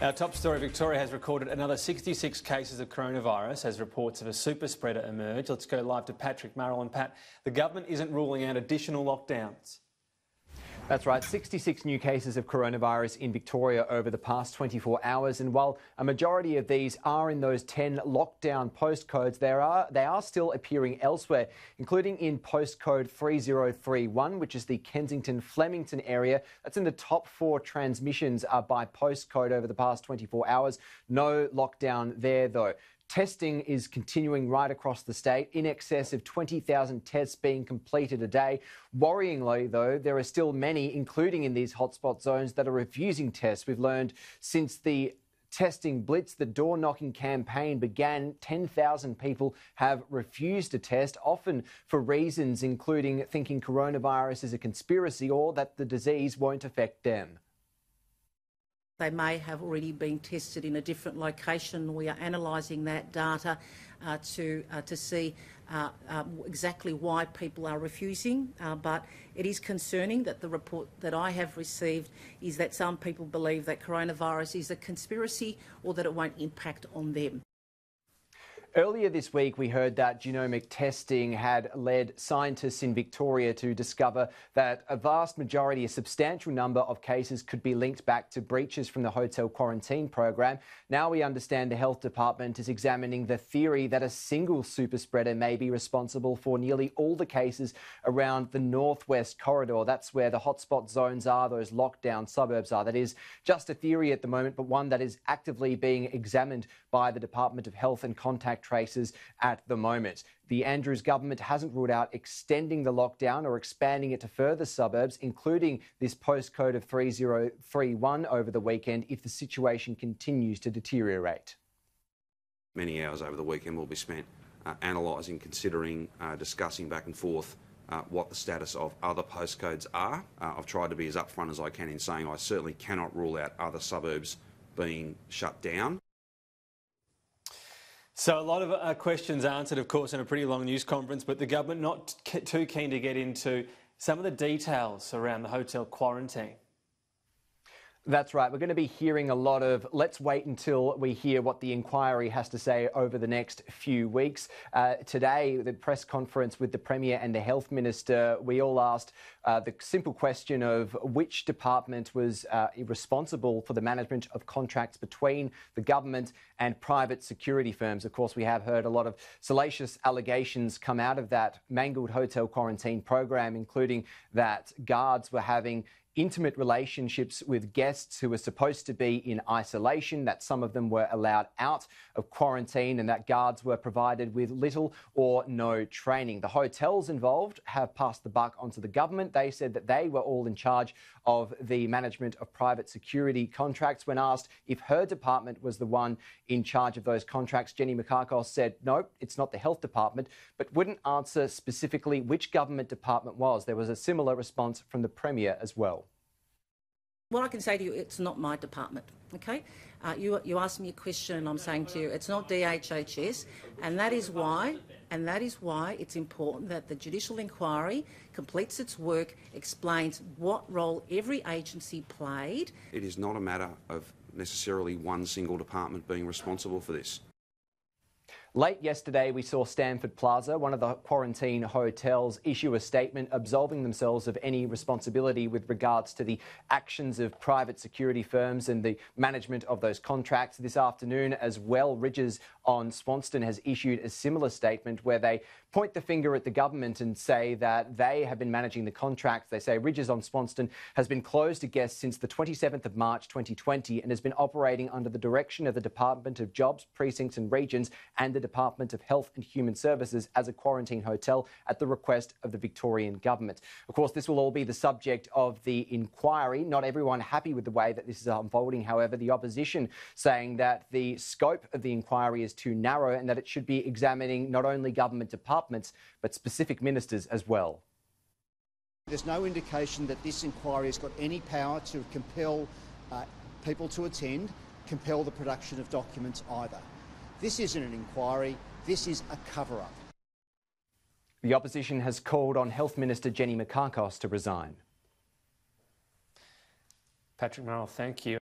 Our top story Victoria has recorded another 66 cases of coronavirus as reports of a super spreader emerge. Let's go live to Patrick Murrell. And Pat, the government isn't ruling out additional lockdowns. That's right, 66 new cases of coronavirus in Victoria over the past 24 hours. And while a majority of these are in those 10 lockdown postcodes, there are, they are still appearing elsewhere, including in postcode 3031, which is the Kensington Flemington area. That's in the top four transmissions uh, by postcode over the past 24 hours. No lockdown there, though. Testing is continuing right across the state, in excess of 20,000 tests being completed a day. Worryingly, though, there are still many, including in these hotspot zones, that are refusing tests. We've learned since the testing blitz, the door knocking campaign began, 10,000 people have refused to test, often for reasons including thinking coronavirus is a conspiracy or that the disease won't affect them. They may have already been tested in a different location. We are analysing that data uh, to, uh, to see uh, um, exactly why people are refusing. Uh, but it is concerning that the report that I have received is that some people believe that coronavirus is a conspiracy or that it won't impact on them. Earlier this week, we heard that genomic testing had led scientists in Victoria to discover that a vast majority, a substantial number of cases could be linked back to breaches from the hotel quarantine program. Now we understand the health department is examining the theory that a single super spreader may be responsible for nearly all the cases around the northwest corridor. That's where the hotspot zones are, those lockdown suburbs are. That is just a theory at the moment, but one that is actively being examined by the Department of Health and Contact contact at the moment. The Andrews government hasn't ruled out extending the lockdown or expanding it to further suburbs, including this postcode of 3031 over the weekend, if the situation continues to deteriorate. Many hours over the weekend will be spent uh, analysing, considering, uh, discussing back and forth uh, what the status of other postcodes are. Uh, I've tried to be as upfront as I can in saying I certainly cannot rule out other suburbs being shut down. So a lot of uh, questions answered, of course, in a pretty long news conference, but the government not too keen to get into some of the details around the hotel quarantine. That's right. We're going to be hearing a lot of let's wait until we hear what the inquiry has to say over the next few weeks. Uh, today, the press conference with the Premier and the Health Minister, we all asked uh, the simple question of which department was uh, responsible for the management of contracts between the government and private security firms. Of course, we have heard a lot of salacious allegations come out of that mangled hotel quarantine program, including that guards were having intimate relationships with guests who were supposed to be in isolation, that some of them were allowed out of quarantine, and that guards were provided with little or no training. The hotels involved have passed the buck onto the government. They said that they were all in charge of the management of private security contracts. When asked if her department was the one in charge of those contracts, Jenny Mikakos said, no, it's not the health department, but wouldn't answer specifically which government department was. There was a similar response from the Premier as well. What I can say to you, it's not my department, okay? Uh, you, you asked me a question and I'm saying to you, it's not DHHS, and that is why, and that is why it's important that the judicial inquiry completes its work, explains what role every agency played. It is not a matter of necessarily one single department being responsible for this. Late yesterday, we saw Stamford Plaza, one of the quarantine hotels, issue a statement absolving themselves of any responsibility with regards to the actions of private security firms and the management of those contracts. This afternoon, as well, Rydges on Swanston has issued a similar statement where they point the finger at the government and say that they have been managing the contracts. They say Rydges on Swanston has been closed to guests since the 27th of March 2020 and has been operating under the direction of the Department of Jobs, Precincts and Regions and the the Department of Health and Human Services as a quarantine hotel at the request of the Victorian government. Of course, this will all be the subject of the inquiry. Not everyone happy with the way that this is unfolding, however, the opposition saying that the scope of the inquiry is too narrow and that it should be examining not only government departments but specific ministers as well. There's no indication that this inquiry has got any power to compel uh, people to attend, compel the production of documents either. This isn't an inquiry, this is a cover up. The opposition has called on Health Minister Jenny Mikakos to resign. Patrick Murrell, thank you.